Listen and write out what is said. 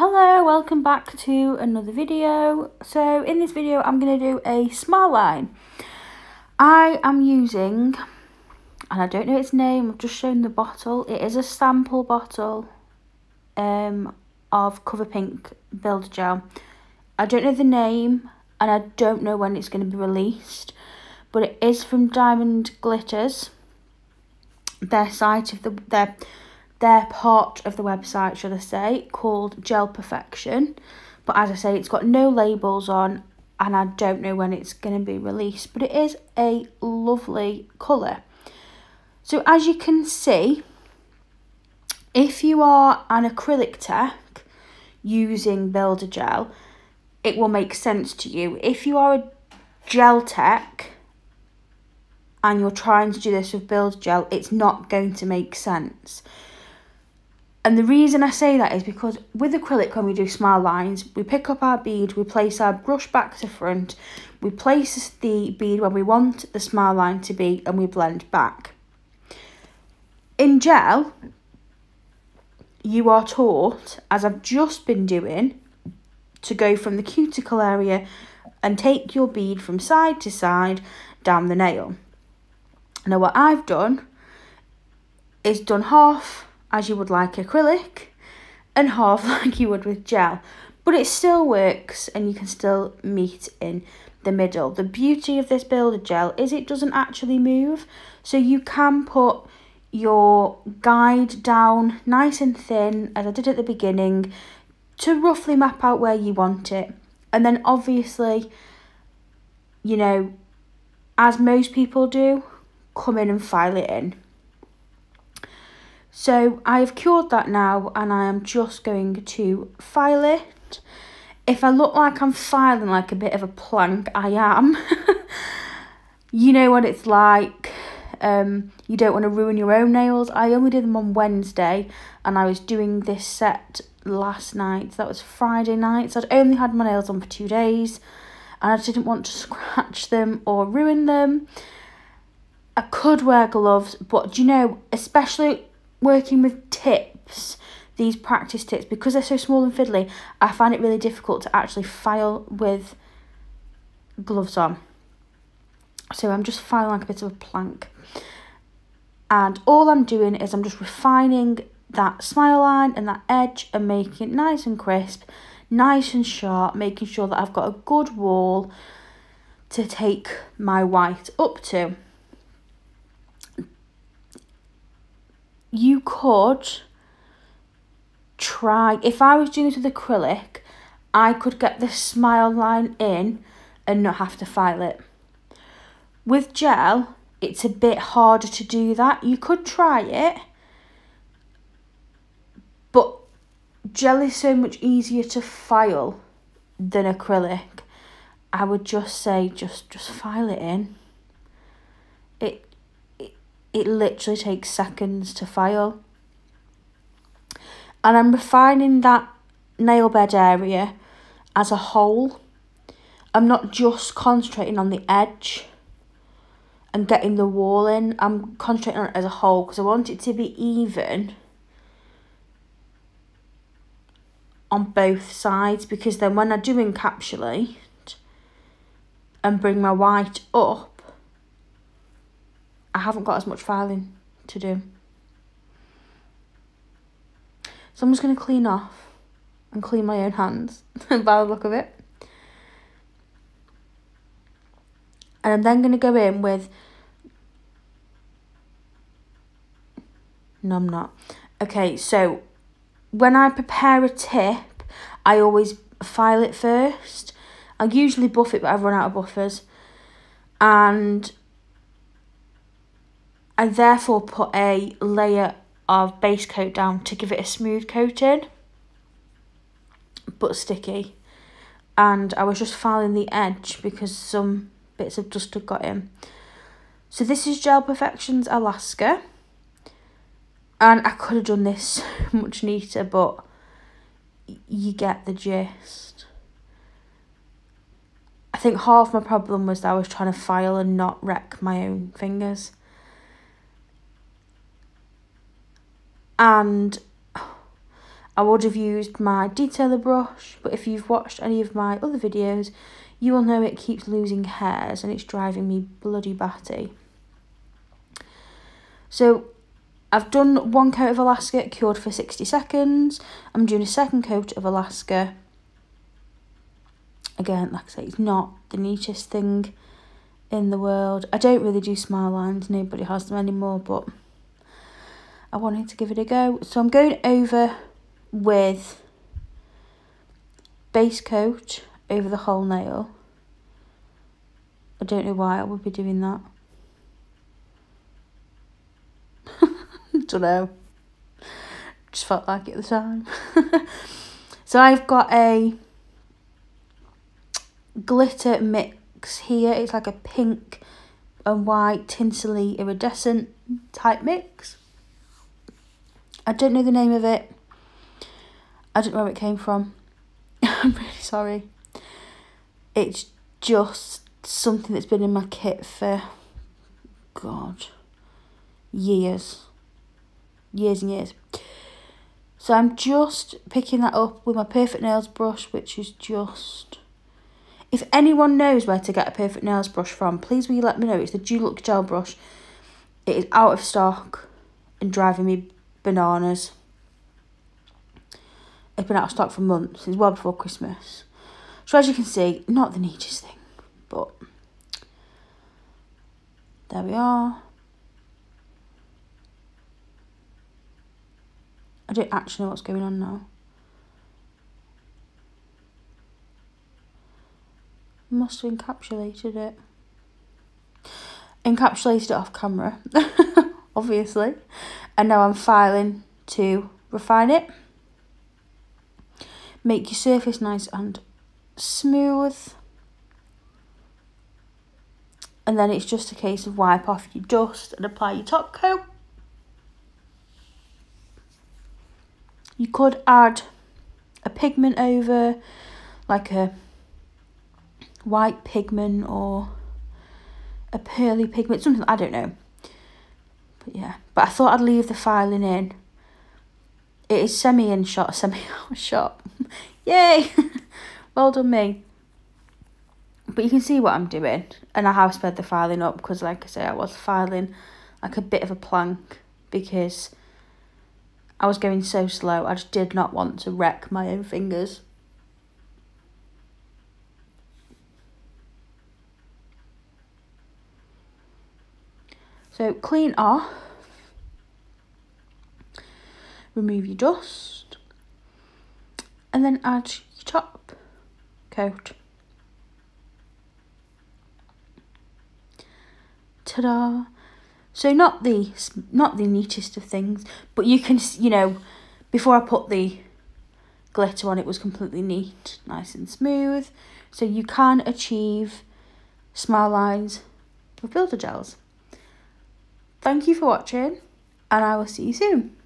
Hello, welcome back to another video. So in this video I'm going to do a smile line. I am using, and I don't know its name, I've just shown the bottle. It is a sample bottle um, of Cover Pink Builder Gel. I don't know the name and I don't know when it's going to be released. But it is from Diamond Glitters. Their site of the their their part of the website, should I say, called Gel Perfection. But as I say, it's got no labels on and I don't know when it's going to be released. But it is a lovely colour. So as you can see, if you are an acrylic tech using Builder Gel, it will make sense to you. If you are a gel tech and you're trying to do this with Builder Gel, it's not going to make sense. And the reason I say that is because with acrylic, when we do smile lines, we pick up our bead, we place our brush back to front, we place the bead where we want the smile line to be, and we blend back. In gel, you are taught, as I've just been doing, to go from the cuticle area and take your bead from side to side down the nail. Now what I've done is done half as you would like acrylic and half like you would with gel. But it still works and you can still meet in the middle. The beauty of this builder gel is it doesn't actually move. So you can put your guide down nice and thin as I did at the beginning to roughly map out where you want it. And then obviously, you know, as most people do, come in and file it in. So I've cured that now and I am just going to file it. If I look like I'm filing like a bit of a plank, I am. you know what it's like. Um, you don't want to ruin your own nails. I only did them on Wednesday and I was doing this set last night. That was Friday night. So I'd only had my nails on for two days and I didn't want to scratch them or ruin them. I could wear gloves, but you know, especially working with tips, these practice tips, because they're so small and fiddly, I find it really difficult to actually file with gloves on. So I'm just filing like a bit of a plank. And all I'm doing is I'm just refining that smile line and that edge and making it nice and crisp, nice and sharp, making sure that I've got a good wall to take my white up to. You could try, if I was doing this with acrylic, I could get the smile line in and not have to file it. With gel, it's a bit harder to do that. You could try it, but gel is so much easier to file than acrylic. I would just say just just file it in. It it literally takes seconds to file. And I'm refining that nail bed area as a whole. I'm not just concentrating on the edge and getting the wall in. I'm concentrating on it as a whole because I want it to be even on both sides because then when I do encapsulate and bring my white up, I haven't got as much filing to do. So I'm just going to clean off and clean my own hands by the look of it. And I'm then going to go in with... No, I'm not. Okay, so when I prepare a tip, I always file it first. I usually buff it, but I've run out of buffers. And I therefore put a layer of base coat down to give it a smooth coating, but sticky. And I was just filing the edge because some bits of dust had got in. So this is Gel Perfections Alaska. And I could have done this much neater, but you get the gist. I think half my problem was that I was trying to file and not wreck my own fingers. I would have used my detailer brush, but if you've watched any of my other videos, you will know it keeps losing hairs and it's driving me bloody batty. So I've done one coat of Alaska, cured for 60 seconds. I'm doing a second coat of Alaska. Again, like I say, it's not the neatest thing in the world. I don't really do smile lines, nobody has them anymore, but I wanted to give it a go. So I'm going over with base coat over the whole nail. I don't know why I would be doing that. don't know. Just felt like it at the time. so I've got a glitter mix here. It's like a pink and white tinselly iridescent type mix. I don't know the name of it. I don't know where it came from. I'm really sorry. It's just something that's been in my kit for, God, years. Years and years. So I'm just picking that up with my Perfect Nails brush, which is just... If anyone knows where to get a Perfect Nails brush from, please will you let me know. It's the Dulux Gel brush. It is out of stock and driving me bananas. It's been out of stock for months. It's well before Christmas. So as you can see, not the neatest thing, but there we are. I don't actually know what's going on now. Must have encapsulated it. Encapsulated it off camera, obviously. And now I'm filing to refine it. Make your surface nice and smooth. And then it's just a case of wipe off your dust and apply your top coat. You could add a pigment over, like a white pigment or a pearly pigment, something, I don't know. Yeah, but I thought I'd leave the filing in. It is semi in shot, semi out shot. Yay! well done me. But you can see what I'm doing. And I have sped the filing up because like I say, I was filing like a bit of a plank because I was going so slow. I just did not want to wreck my own fingers. So clean off. Remove your dust. And then add your top coat. Ta-da! So not the not the neatest of things, but you can you know, before I put the glitter on, it was completely neat, nice and smooth. So you can achieve smile lines with builder gels. Thank you for watching, and I will see you soon.